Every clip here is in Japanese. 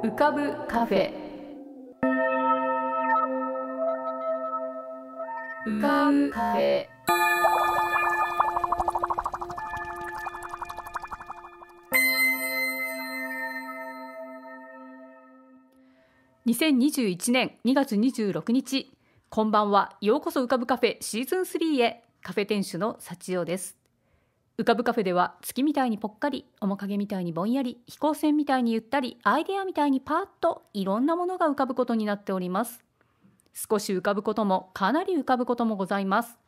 浮かぶカフェ。浮かぶカフェ。2021年2月26日。こんばんは。ようこそ浮かぶカフェシーズン3へ。カフェ店主の幸代です。浮かぶカフェでは月みたいにぽっかり面影みたいにぼんやり飛行船みたいにゆったりアイデアみたいにパーッといろんなものが浮かぶことになっております。少し浮かぶこともかなり浮かぶこともございます。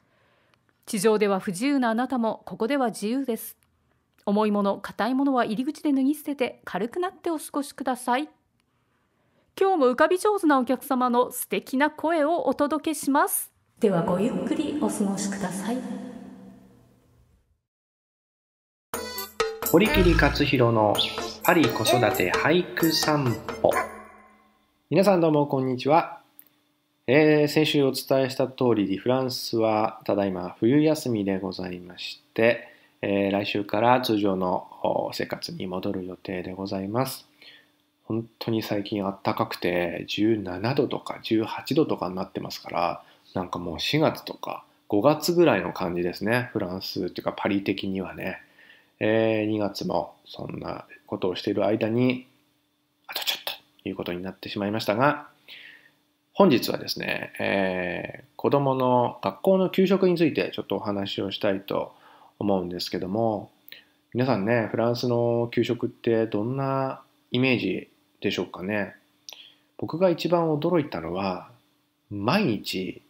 地上では不自由なあなたもここでは自由です。重いもの硬いものは入り口で脱ぎ捨てて軽くなってお過ごしください。今日も浮かび上手なお客様の素敵な声をお届けします。ではごゆっくりお過ごしください。堀切克弘のパリ子育て俳句散歩。皆さんどうもこんにちは、えー、先週お伝えした通りフランスはただいま冬休みでございまして、えー来週から通常の生活に戻る予定でございます。本当に最近暖かくて17度とか18度とかになってますからなんかもう4月とか5月ぐらいの感じですね。フランスっていうかパリ的にはね。えー2月もそんなことをしている間に、あとちょっとということになってしまいましたが、本日はですね、えー子供の学校の給食についてちょっとお話をしたいと思うんですけども、皆さんね、フランスの給食ってどんなイメージでしょうかね？僕が一番驚いたのは、毎日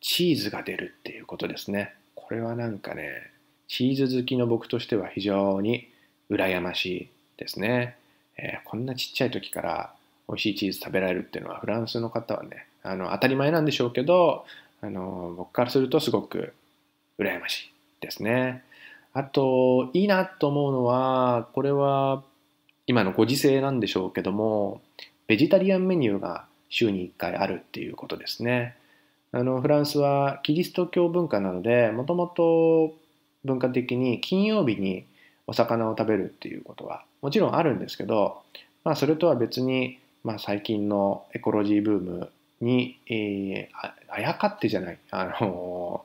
チーズが出るっていうことですね。これはなんかね、チーズ好きの僕としては非常に羨ましいですね、えーこんなちっちゃい時から美味しいチーズ食べられるっていうのはフランスの方はねあの当たり前なんでしょうけどあの僕からするとすごく羨ましいですね。あといいなと思うのはこれは今のご時世なんでしょうけどもベジタリアンメニューが週に1回あるっていうことですね。あのフランスはキリスト教文化なのでもともと文化的に金曜日にお魚を食べるっていうことはもちろんあるんですけど、まあ、それとは別に、まあ、最近のエコロジーブームに、えーあやかってじゃない、あの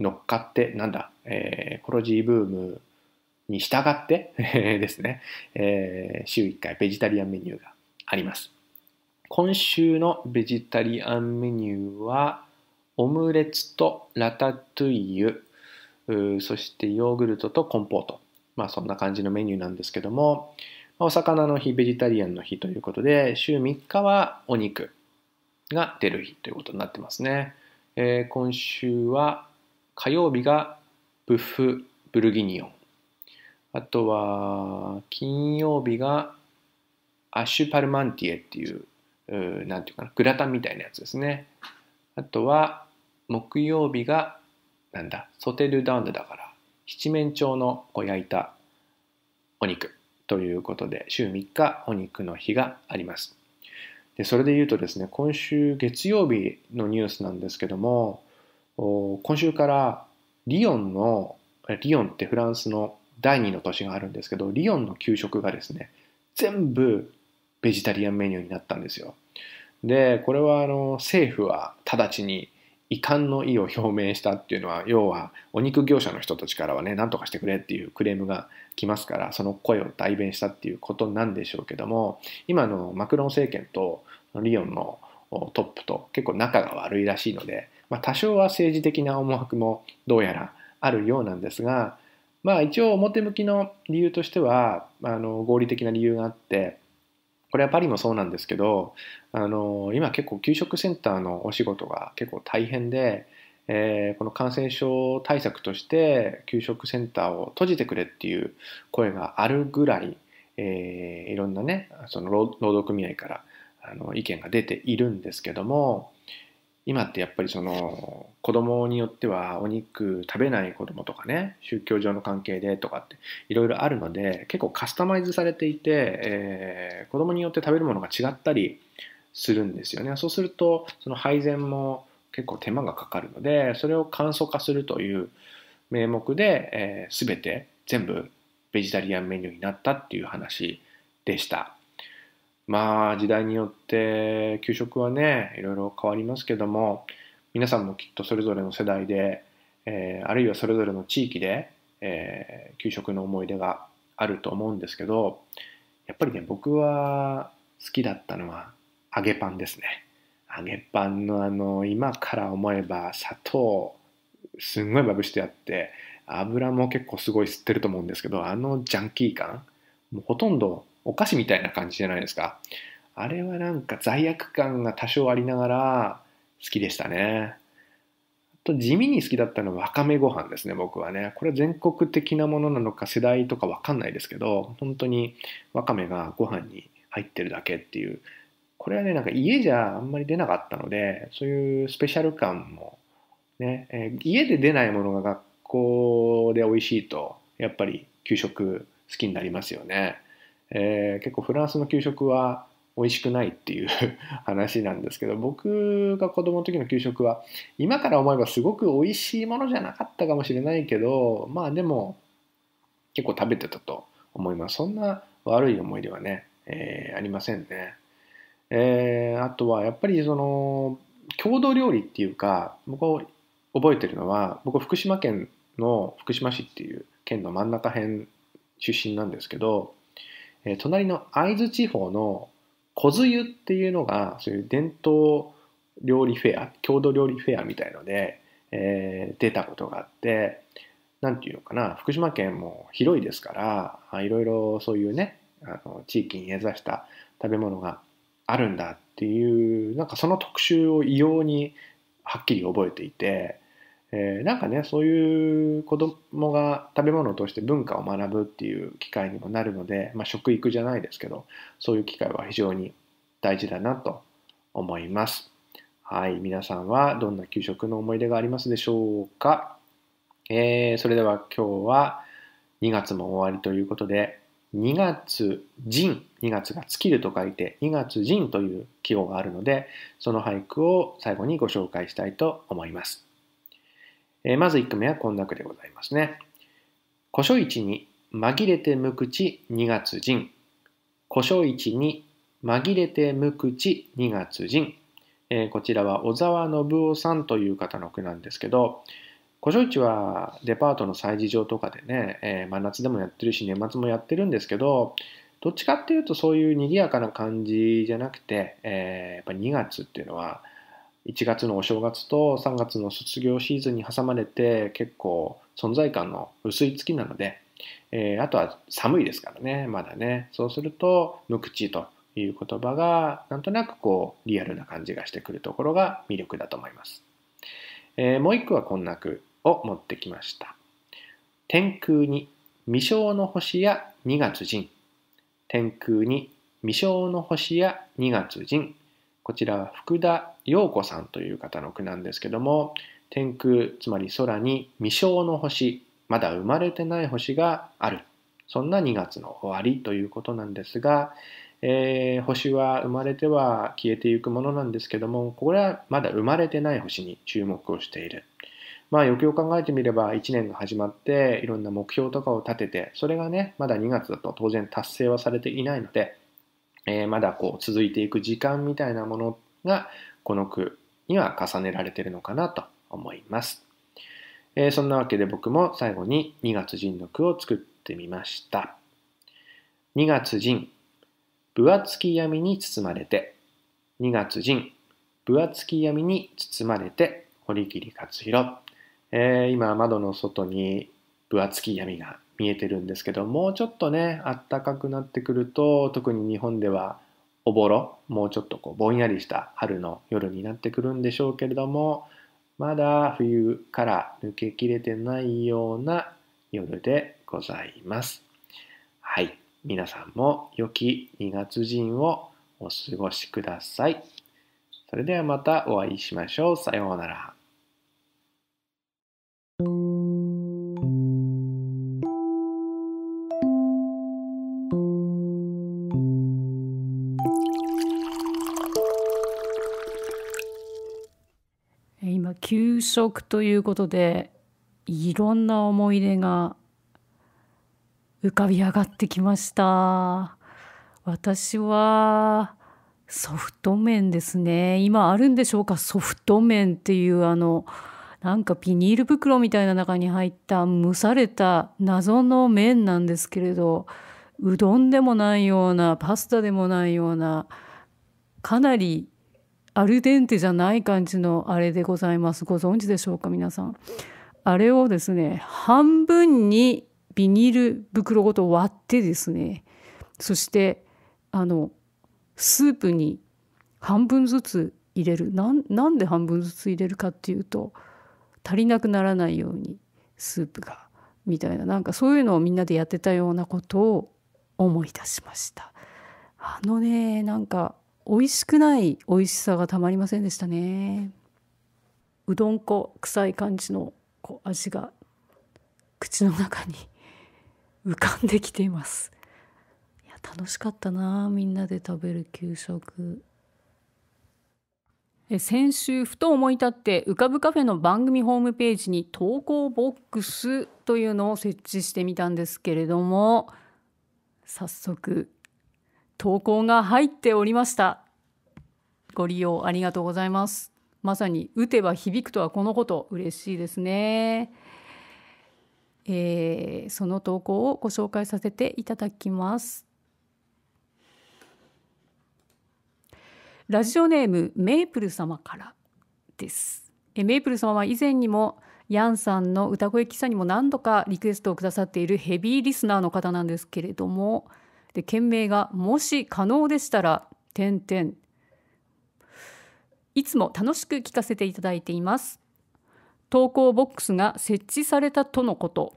乗っかってなんだ、えーエコロジーブームに従って ですね、えー週1回ベジタリアンメニューがあります。今週のベジタリアンメニューはオムレツとラタトゥイユ。そしてヨーグルトとコンポート。まあそんな感じのメニューなんですけども、お魚の日、ベジタリアンの日ということで、週3日はお肉が出る日ということになってますね。えー今週は火曜日がブッフ・ブルギニオン。あとは金曜日がアッシュパルマンティエっていう、うーなんていうかな、グラタンみたいなやつですね。あとは木曜日がなんだ、ソテルダウンドだから、七面鳥のこう焼いたお肉ということで、週3日お肉の日があります。で、それで言うとですね、今週月曜日のニュースなんですけども、お今週からリヨンの、リヨンってフランスの第2の都市があるんですけど、リヨンの給食がですね、全部ベジタリアンメニューになったんですよ。で、これはあの政府は直ちに遺憾の意を表明したっていうのは要はお肉業者の人たちからはね何とかしてくれっていうクレームが来ますからその声を代弁したっていうことなんでしょうけども今のマクロン政権とリヨンのトップと結構仲が悪いらしいので、まあ、多少は政治的な思惑もどうやらあるようなんですがまあ一応表向きの理由としてはあの合理的な理由があってこれはパリもそうなんですけどあの今結構給食センターのお仕事が結構大変で、えーこの感染症対策として給食センターを閉じてくれっていう声があるぐらい、えーいろんなねその労働組合からあの意見が出ているんですけども今ってやっぱりその子供によってはお肉食べない子供とかね宗教上の関係でとかっていろいろあるので結構カスタマイズされていて、えー子供によって食べるものが違ったりするんですよね。そうするとその配膳も結構手間がかかるのでそれを簡素化するという名目で、えー、全て全部ベジタリアンメニューになったっていう話でした。まあ時代によって給食はねいろいろ変わりますけども皆さんもきっとそれぞれの世代で、えー、あるいはそれぞれの地域で、えー、給食の思い出があると思うんですけどやっぱりね僕は好きだったのは揚げパンですね。揚げパンのあの今から思えば砂糖すんごいまぶしてあって油も結構すごい吸ってると思うんですけどあのジャンキー感もうほとんどお菓子みたいな感じじゃないですか。あれはなんか罪悪感が多少ありながら好きでしたね。と地味に好きだったのはわかめご飯ですね僕はね。これは全国的なものなのか世代とかわかんないですけど本当にわかめがご飯に入ってるだけっていう。これはねなんか家じゃあんまり出なかったのでそういうスペシャル感もね、えー、家で出ないものが学校で美味しいとやっぱり給食好きになりますよね、えー、結構フランスの給食は美味しくないっていう 話なんですけど僕が子供の時の給食は今から思えばすごく美味しいものじゃなかったかもしれないけどまあでも結構食べてたと思います。そんな悪い思い出はね、えー、ありませんね、えー、あとはやっぱりその郷土料理っていうか僕覚えてるのは僕福島県の福島市っていう県の真ん中辺出身なんですけど、え、隣の会津地方の小津湯っていうのがそういう伝統料理フェア郷土料理フェアみたいので、えー、出たことがあって何て言うのかな福島県も広いですからいろいろそういうねあの地域に根ざした食べ物があるんだっていうなんかその特集を異様にはっきり覚えていてえー、なんかねそういう子供が食べ物を通して文化を学ぶっていう機会にもなるので、まあ、食育じゃないですけどそういう機会は非常に大事だなと思います。はい、皆さんはどんな給食の思い出がありますでしょうか、えー、それでは今日は2月も終わりということで2月人2月が尽きると書いて2月人という記号があるのでその俳句を最後にご紹介したいと思います。えー、まず1句目はこんな句でございますね。古書市に紛れて無口2月人。古書市に紛れて無口2月人。えー、こちらは小沢信夫さんという方の句なんですけど、古書市はデパートの催事場とかでね、えー、真夏でもやってるし年末もやってるんですけど、どっちかっていうとそういう賑やかな感じじゃなくて、えー、やっぱ2月っていうのは1月のお正月と3月の卒業シーズンに挟まれて結構存在感の薄い月なので、えー、あとは寒いですからねまだね。そうすると無口という言葉がなんとなくこうリアルな感じがしてくるところが魅力だと思います、えー、もう一句はこんな句を持ってきました。天空に未生の星や2月人。天空に未生の星や2月人。こちらは福田陽子さんという方の句なんですけども天空つまり空に未生の星まだ生まれてない星がある。そんな2月の終わりということなんですが、えー、星は生まれては消えていくものなんですけどもこれはまだ生まれてない星に注目をしている。まあよくよく考えてみれば1年が始まっていろんな目標とかを立ててそれがねまだ2月だと当然達成はされていないのでえー、まだこう続いていく時間みたいなものがこの句には重ねられているのかなと思います。えー、そんなわけで僕も最後に2月人の句を作ってみました。2月人、分厚き闇に包まれて、2月人、分厚き闇に包まれて、堀切勝弘。えー、今窓の外に分厚き闇が見えてるんですけどもうちょっとねあったかくなってくると特に日本ではおぼろもうちょっとこうぼんやりした春の夜になってくるんでしょうけれどもまだ冬から抜けきれてないような夜でございます。はい。皆さんも良き2月人をお過ごしください。それではまたお会いしましょう。さようなら。給食ということでいろんな思い出が浮かび上がってきました。私はソフト麺ですね。今あるんでしょうか？ソフト麺っていうあのなんかビニール袋みたいな中に入った蒸された謎の麺なんですけれどうどんでもないようなパスタでもないようなかなりアルデンテじゃない感じのあれでございます。ご存知でしょうか皆さん。あれをですね半分にビニール袋ごと割ってですねそしてあのスープに半分ずつ入れる。なんで半分ずつ入れるかっていうと足りなくならないようにスープがみたいな。なんかそういうのをみんなでやってたようなことを思い出しました。あのねなんか美味しくない美味しさがたまりませんでしたね。うどん粉臭い感じのこう味が口の中に浮かんできています。いや楽しかったなみんなで食べる給食。先週ふと思い立って浮かぶカフェの番組ホームページに投稿ボックスというのを設置してみたんですけれども早速投稿が入っておりました。ご利用ありがとうございます。まさに打てば響くとはこのこと。嬉しいですね。えー、その投稿をご紹介させていただきます。ラジオネームメープル様からです。えメープル様は以前にもヤンさんの歌声喫茶にも何度かリクエストをくださっているヘビーリスナーの方なんですけれどもで件名が「もし可能でしたら」点々いつも楽しく聞かせていただいています。投稿ボックスが設置されたとのこと。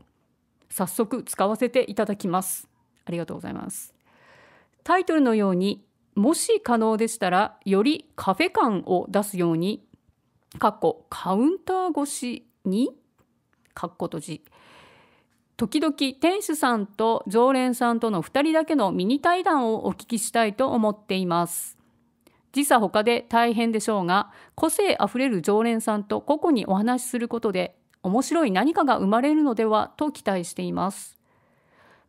早速使わせていただきます。ありがとうございます。タイトルのようにもし可能でしたらよりカフェ感を出すようにかっこカウンター越しにかっこ閉じ時々店主さんと常連さんとの2人だけのミニ対談をお聞きしたいと思っています。時差他で大変でしょうが個性あふれる常連さんと個々にお話しすることで面白い何かが生まれるのではと期待しています。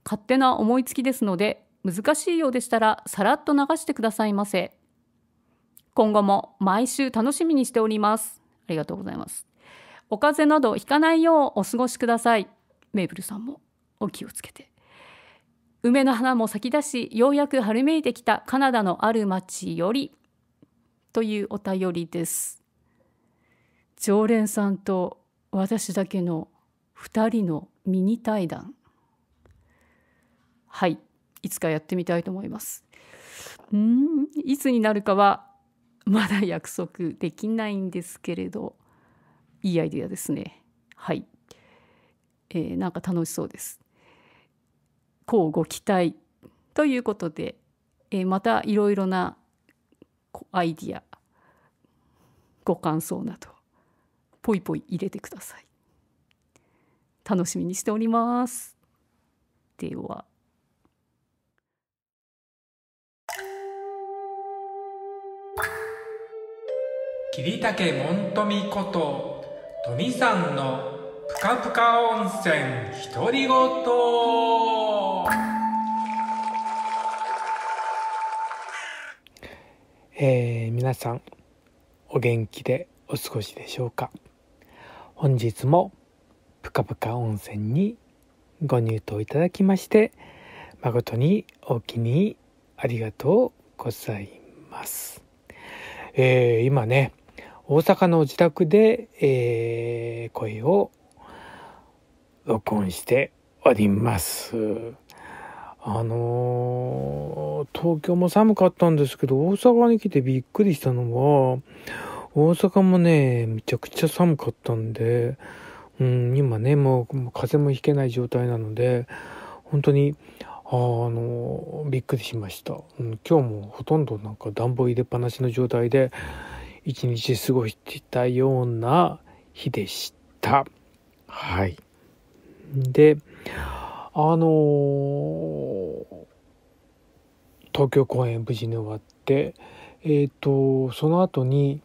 勝手な思いつきですので難しいようでしたらさらっと流してくださいませ。今後も毎週楽しみにしております。ありがとうございます。お風邪などひかないようお過ごしください。メーブルさんもお気をつけて。梅の花も咲き出しようやく春めいてきたカナダのある町よりというお便りです。常連さんと私だけの2人のミニ対談。はい。いつかやってみたいと思います。うん。いつになるかはまだ約束できないんですけれどいいアイデアですね。はい、えー、なんか楽しそうです。こうご期待ということで、えー、またいろいろなアイディアご感想などポイポイ入れてください。楽しみにしております。では。桐竹門富こと富さんのぷかぷか温泉独り言。えー、皆さんお元気でお過ごしでしょうか？本日もぷかぷか温泉にご入湯いただきまして誠にお気にありがとうございます、えー、今ね大阪の自宅で、えー、声を録音しております。あのー、東京も寒かったんですけど、大阪に来てびっくりしたのは、大阪もね、めちゃくちゃ寒かったんで、うん、今ね、もう風もひけない状態なので、本当に、あの、びっくりしました、うん。今日もほとんどなんか暖房入れっぱなしの状態で、一日過ごしていたような日でした。はい。で、あのー、東京公演無事に終わって、えっ、ー、と、その後に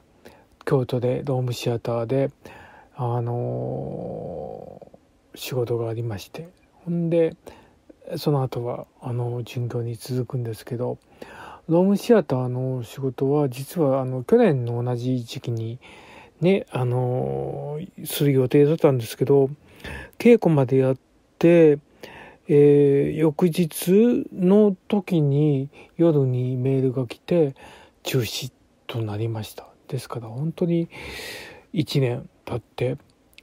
京都でドームシアターで、あのー、仕事がありまして、ほんで、その後はあの巡業に続くんですけどロームシアターの仕事は実はあの去年の同じ時期にねあのする予定だったんですけど稽古までやってえー、翌日の時に夜にメールが来て中止となりました。ですから本当に1年経って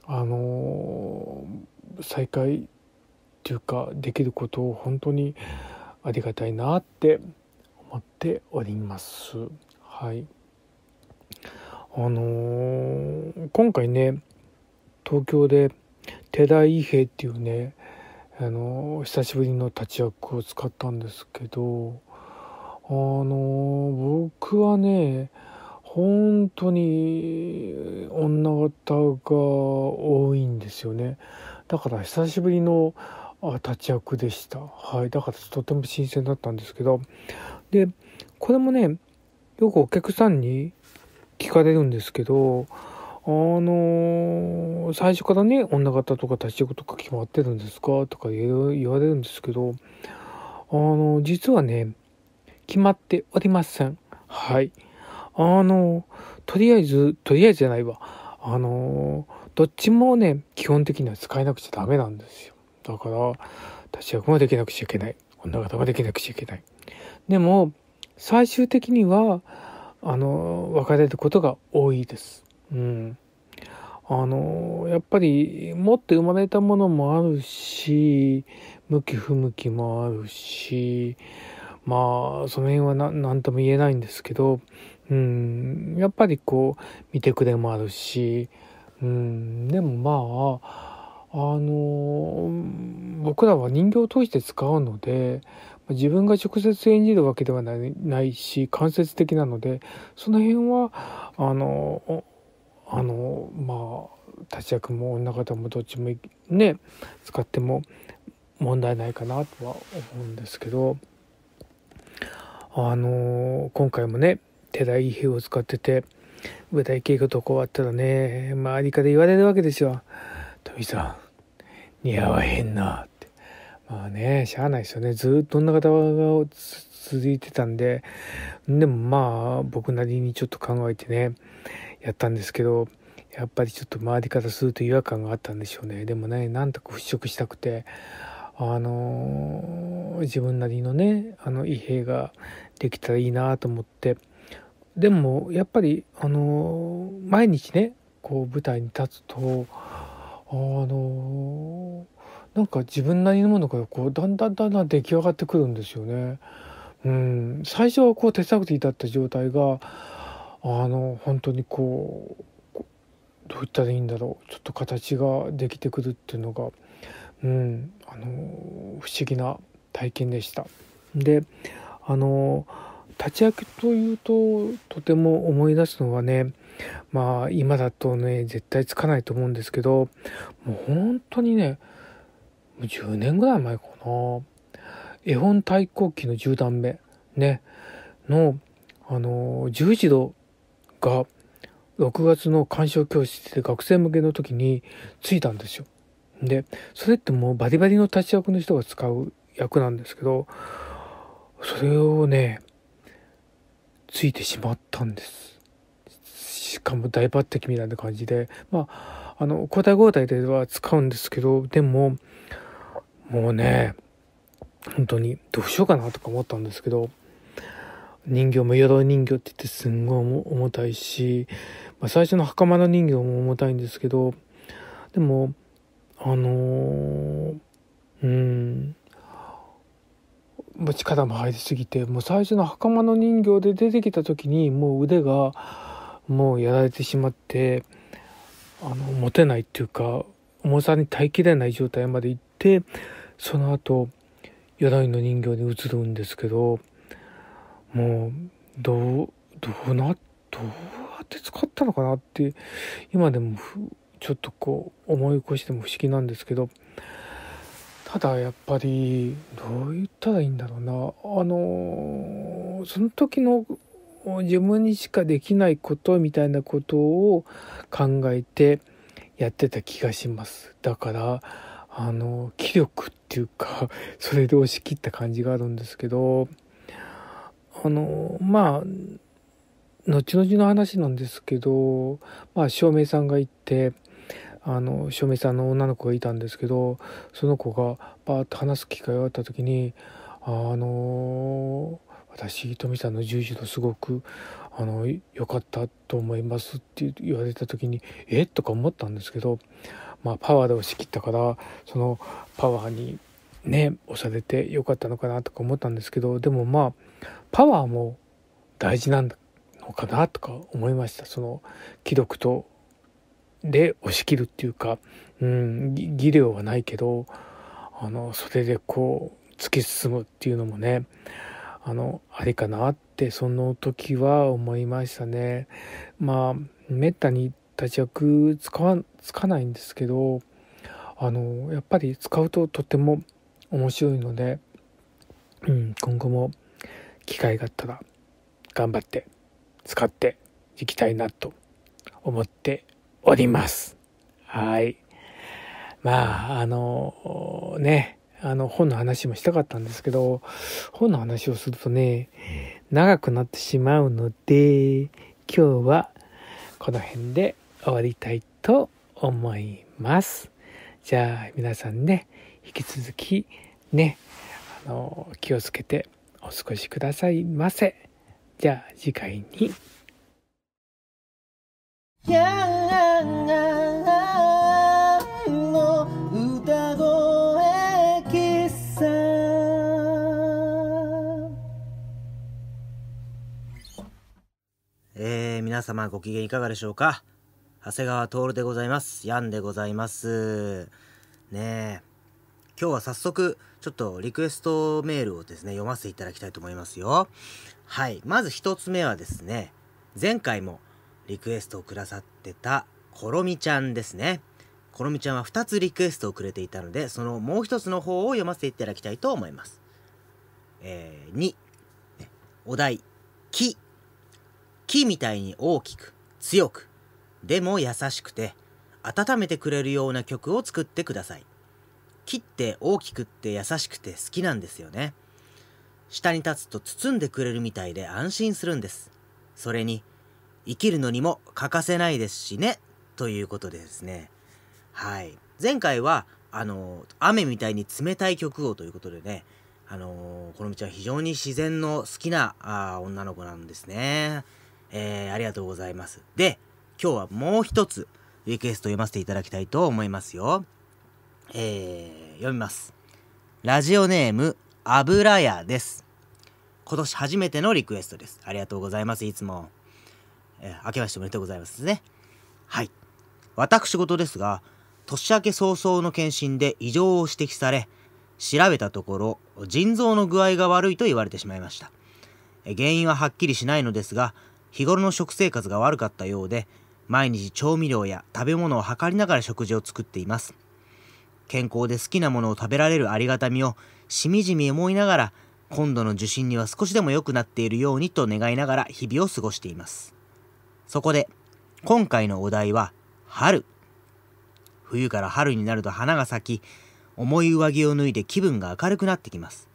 あのー、再開っていうかできることを本当にありがたいなって思っております。はい。あのー、今回ね東京で寺井平っていうねあの久しぶりの立役を使ったんですけどあの僕はね本当に女方が多いんですよね。だから久しぶりの立役でした。はい。だからとても新鮮だったんですけど。でこれもねよくお客さんに聞かれるんですけどあの、最初からね女方とか立ち役とか決まってるんですか？とか言われるんですけどあの、実はね決まっておりません。はい。あのとりあえずとりあえずじゃないわ。あのどっちもね基本的には使えなくちゃダメなんですよ。だから立ち役もできなくちゃいけない。女方もできなくちゃいけない。でも最終的にはあの別れることが多いです。うん。あの、やっぱり持って生まれたものもあるし、向き不向きもあるし、まあ、その辺は何とも言えないんですけど、うん、やっぱりこう、見てくれもあるし、うん、でもまあ、あの、僕らは人形を通して使うので、自分が直接演じるわけではないし間接的なのでその辺はあのあのまあ立役も女方もどっちもね使っても問題ないかなとは思うんですけどあの今回もね寺井兵を使ってて舞台稽古とこ終わったらね周りから言われるわけですよ「富さん似合わへんな」って。まあねしゃあないですよね。ずっと女方が続いてたんで。でもまあ僕なりにちょっと考えてねやったんですけどやっぱりちょっと周りからすると違和感があったんでしょうね。でもねなんとか払拭したくてあの自分なりのねあの異変ができたらいいなと思って。でもやっぱりあの毎日ねこう舞台に立つとあのなんか自分なりのものがこうだんだんだんだん出来上がってくるんですよね。うん、最初はこう手探りだった状態があの本当にこうどう言ったらいいんだろうちょっと形ができてくるっていうのが、うん、あの不思議な体験でした。であの立ち上げというととても思い出すのはねまあ今だとね絶対つかないと思うんですけどもう本当にねもう10年ぐらい前かな絵本対抗期の10段目ねのあの十字路が6月の鑑賞教室で学生向けの時についたんですよ。でそれってもうバリバリの立ち役の人が使う役なんですけどそれをねついてしまったんです。しかも大抜擢みたいな感じでまああの交代交代では使うんですけどでももうね本当にどうしようかなとか思ったんですけど人形も鎧人形って言ってすんごい重たいし、まあ、最初の袴の人形も重たいんですけどでもあの、うん。力も入りすぎてもう最初の袴の人形で出てきた時にもう腕がもうやられてしまってあの持てないっていうか重さに耐えきれない状態まで行ってその後鎧の人形に移るんですけどもうどうどうなどうやって使ったのかなって今でもちょっとこう思い起こしても不思議なんですけどただやっぱりどう言ったらいいんだろうな。あのその時の自分にしかできないことみたいなことを考えてやってた気がします。だからあの気力っていうかそれで押し切った感じがあるんですけどあのまあ後々の話なんですけど、まあ、照明さんが行ってあの照明さんの女の子がいたんですけどその子がバーッと話す機会があった時に「あの私富さんの十字路すごくあの良かったと思います」って言われた時に「え？っ?」とか思ったんですけど、まあ、パワーで押し切ったからそのパワーにね押されて良かったのかなとか思ったんですけどでもまあパワーも大事なのかなとか思いましたその既読とで押し切るっていうか、うん、技量はないけどあのそれでこう突き進むっていうのもねあのありかなってその時は思いましたね。まあめったに立ち役つかないんですけどあのやっぱり使うととても面白いので、うん、今後も機会があったら頑張って使っていきたいなと思っております。はい。まあ、あの、ね、あの本の話もしたかったんですけど、本の話をするとね、長くなってしまうので、今日はこの辺で終わりたいと思います。じゃあ皆さんね、引き続きね、あの、気をつけてお過ごしくださいませ。じゃあ次回に。えー、皆様ご機嫌いかがでしょうか長谷川徹でございます。ヤンでございます。ねえ。今日は早速、ちょっとリクエストメールをですね、読ませていただきたいと思いますよ。はい。まず一つ目はですね、前回もリクエストをくださってたコロミちゃんですね。コロミちゃんは2つリクエストをくれていたので、そのもう一つの方を読ませていただきたいと思います。えー、2、お題、木。木みたいに大きく、強く、でも優しくて、温めてくれるような曲を作ってください。木って大きくって優しくて好きなんですよね。下に立つと包んでくれるみたいで安心するんです。それに、生きるのにも欠かせないですしね、ということでですね。はい。前回は、あの、雨みたいに冷たい曲をということでね、あのこの道は非常に自然の好きなあ女の子なんですね。えー、ありがとうございます。で、今日はもう一つリクエスト読ませていただきたいと思いますよ。えー、読みます。ラジオネーム、油屋です。今年初めてのリクエストです。ありがとうございます。いつも。えー、明けましておめでとうございますね。はい。私事ですが、年明け早々の検診で異常を指摘され、調べたところ、腎臓の具合が悪いと言われてしまいました。原因ははっきりしないのですが、日頃の食生活が悪かったようで、毎日調味料や食べ物を測りながら食事を作っています。健康で好きなものを食べられるありがたみをしみじみ思いながら今度の受診には少しでも良くなっているようにと願いながら日々を過ごしています。そこで今回のお題は春。冬から春になると花が咲き重い上着を脱いで気分が明るくなってきます。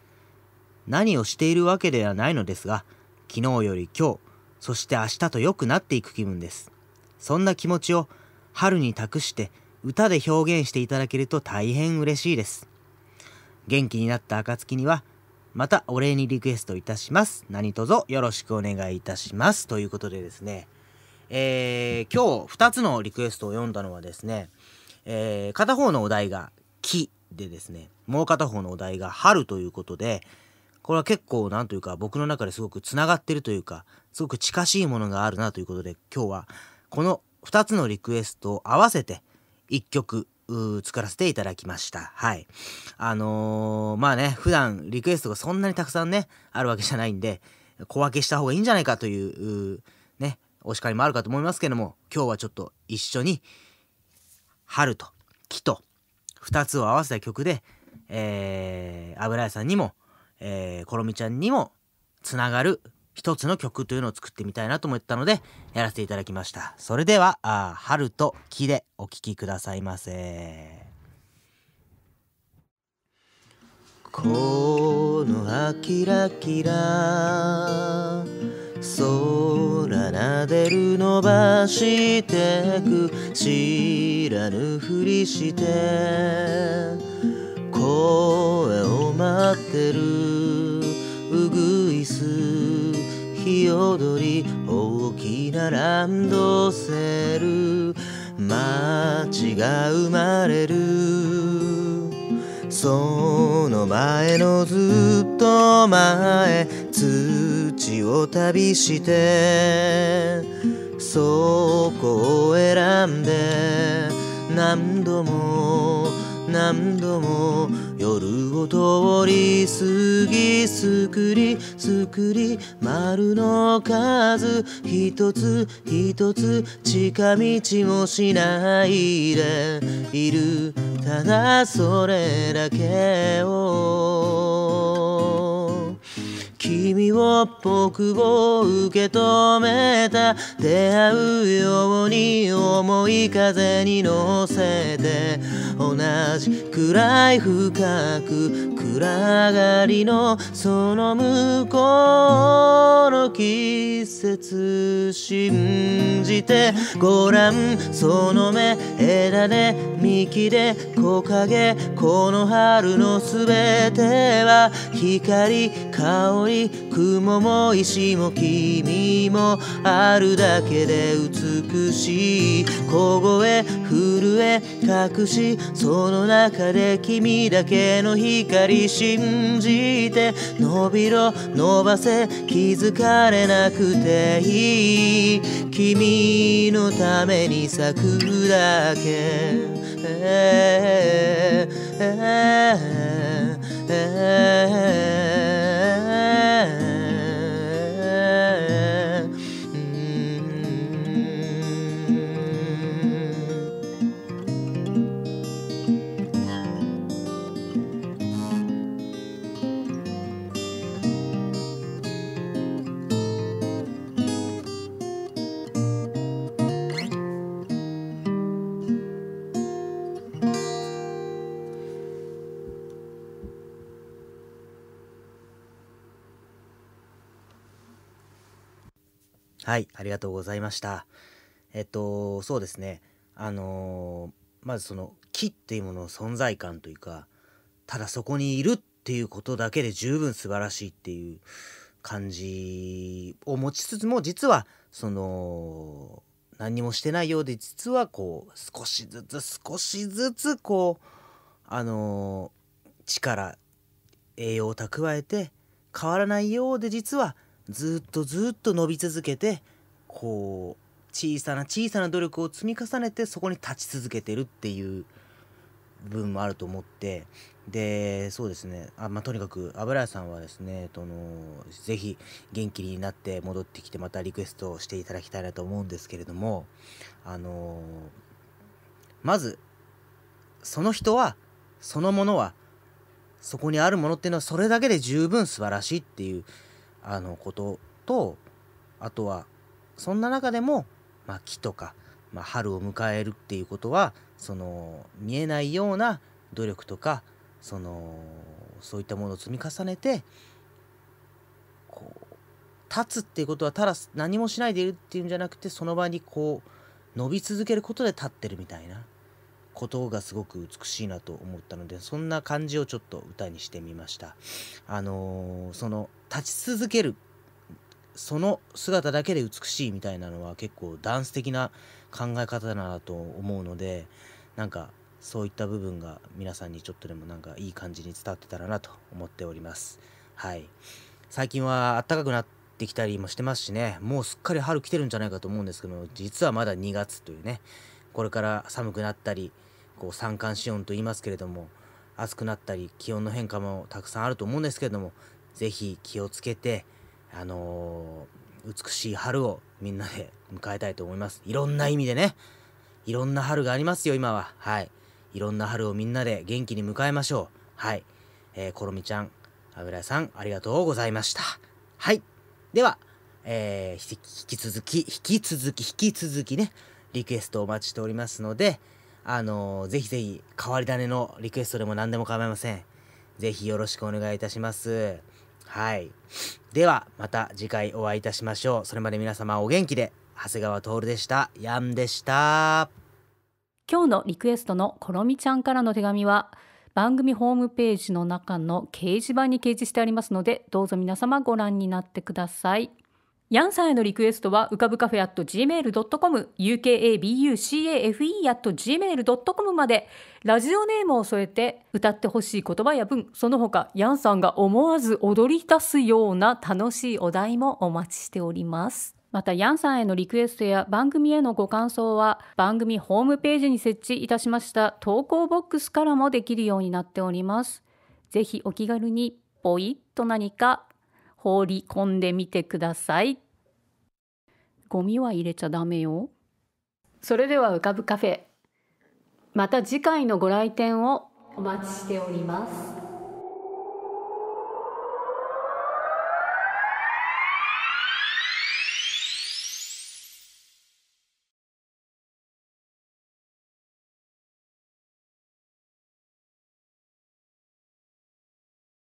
何をしているわけではないのですが昨日より今日そして明日と良くなっていく気分です。そんな気持ちを春に託して歌で表現していただけると大変嬉しいです。元気になった暁には、またお礼にリクエストいたします。何卒よろしくお願いいたします。ということでですね、えー、今日2つのリクエストを読んだのはですね、えー、片方のお題が木でですね、もう片方のお題が春ということで、これは結構なんというか僕の中ですごくつながってるというか、すごく近しいものがあるなということで、今日はこの2つのリクエストを合わせて、一曲作らせていただきました。はい。あのー、まあね、普段リクエストがそんなにたくさんね、あるわけじゃないんで、小分けした方がいいんじゃないかという、ね、お叱りもあるかと思いますけども、今日はちょっと一緒に、春と木と2つを合わせた曲で、えー、油屋さんにも、えー、コロミちゃんにもつながる一つの曲というのを作ってみたいなと思ったので、やらせていただきました。それでは、あ春と木でお聴きくださいませ。このあキラキラ空なでる伸ばしてく知らぬふりして声を待ってるうぐいす踊り大きなランドセル街が生まれる。その前のずっと前土を旅してそこを選んで何度も何度も夜を通り過ぎすくりすくり丸の数一つ一つ近道もしないでいる。ただそれだけを君を僕を受け止めた。出会うように重い風に乗せて。同じくらい深く暗がりのその向こうの季節信じてごらんその目枝で幹で木陰この春のすべては光香り雲も石も君もあるだけで美しい小声震え隠しその中で君だけの光信じて伸びろ伸ばせ気づかれなくていい君のために咲くだけ。えーえーえー。はい、ありがとうございました。えっと、そうですね。あのーまずその木っていうものの存在感というか、ただそこにいるっていうことだけで十分素晴らしいっていう感じを持ちつつも、実は、その、何にもしてないようで、実はこう、少しずつ少しずつこう、あのー力、栄養を蓄えて、変わらないようで実はずっとずっと伸び続けてこう小さな小さな努力を積み重ねてそこに立ち続けてるっていう部分もあると思ってでそうですね。あ、まあ、とにかく油屋さんはですねとのぜひ元気になって戻ってきてまたリクエストをしていただきたいなと思うんですけれどもあのまずその人はそのものはそこにあるものっていうのはそれだけで十分素晴らしいっていうあのこととあとはそんな中でも、まあ、木とか、まあ、春を迎えるっていうことはその見えないような努力とかそのそういったものを積み重ねてこう立つっていうことはただ何もしないでいるっていうんじゃなくてその場にこう伸び続けることで立ってるみたいなことがすごく美しいなと思ったのでそんな感じをちょっと歌にしてみました。あのーその立ち続けるその姿だけで美しいみたいなのは結構ダンス的な考え方だなと思うのでなんかそういった部分が皆さんにちょっとでもなんかいい感じに伝わってたらなと思っております。はい。最近は暖かくなってきたりもしてますしね。もうすっかり春来てるんじゃないかと思うんですけど実はまだ2月というねこれから寒くなったりこう三寒四温と言いますけれども暑くなったり気温の変化もたくさんあると思うんですけれどもぜひ気をつけてあのー美しい春をみんなで 迎えたいと思います。いろんな意味でね。いろんな春がありますよ今は。はい。いろんな春をみんなで元気に迎えましょう。はい。えー、ころみちゃん油屋さんありがとうございました。はい。ではえー、引き引き続き引き続き引き続きねリクエストをお待ちしておりますのであのーぜひぜひ変わり種のリクエストでも何でも構いません。ぜひよろしくお願いいたします。はい。ではまた次回お会いいたしましょう。それまで皆様お元気で。長谷川徹でした。ヤンでした。今日のリクエストのころみちゃんからの手紙は番組ホームページの中の掲示板に掲示してありますのでどうぞ皆様ご覧になってください。ヤンさんへのリクエストは、うかぶカフェ at gmail.com、ukabucafe at gmail.com まで、ラジオネームを添えて、歌ってほしい言葉や文、その他、ヤンさんが思わず踊り出すような楽しいお題もお待ちしております。また、ヤンさんへのリクエストや番組へのご感想は、番組ホームページに設置いたしました投稿ボックスからもできるようになっております。ぜひお気軽に、ポイッと何か放り込んでみてください。ゴミは入れちゃダメよ。それでは浮かぶカフェ。また次回のご来店をお待ちしております。